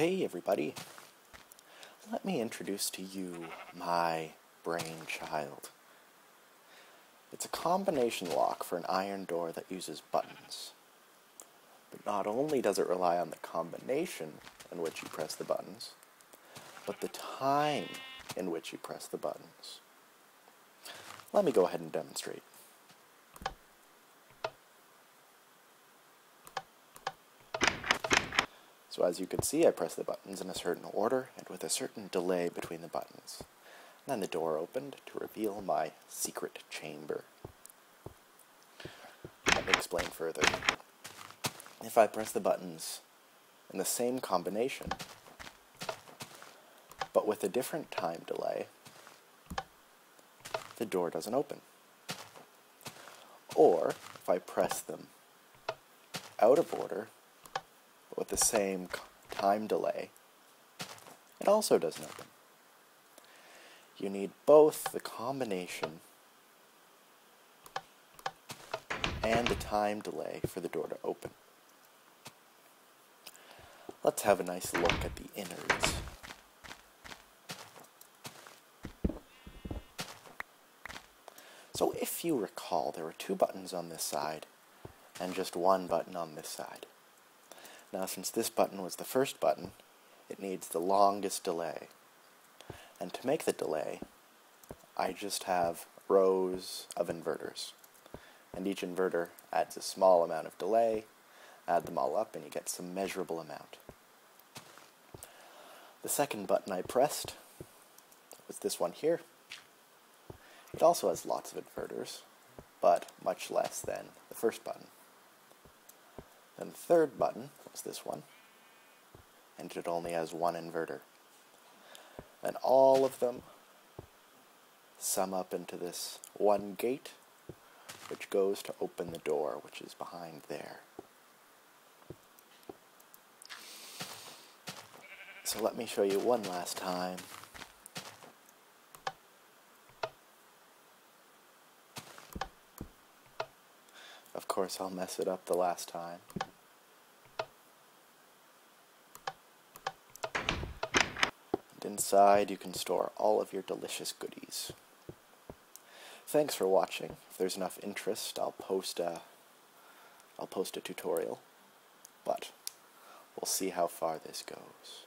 Hey everybody, let me introduce to you my brainchild. It's a combination lock for an iron door that uses buttons. But not only does it rely on the combination in which you press the buttons, but the time in which you press the buttons. Let me go ahead and demonstrate. So as you can see, I press the buttons in a certain order and with a certain delay between the buttons. And then the door opened to reveal my secret chamber. Let me explain further. If I press the buttons in the same combination, but with a different time delay, the door doesn't open. Or if I press them out of order, with the same time delay, it also does nothing. You need both the combination and the time delay for the door to open. Let's have a nice look at the innards. So if you recall, there were two buttons on this side and just one button on this side. Now since this button was the first button, it needs the longest delay. And to make the delay, I just have rows of inverters. And each inverter adds a small amount of delay, add them all up, and you get some measurable amount. The second button I pressed was this one here. It also has lots of inverters, but much less than the first button. Then the third button is this one, and it only has one inverter. And all of them sum up into this one gate, which goes to open the door, which is behind there. So let me show you one last time. Of course, I'll mess it up the last time. Inside you can store all of your delicious goodies. Thanks for watching. If there's enough interest, I'll post a I'll post a tutorial. But we'll see how far this goes.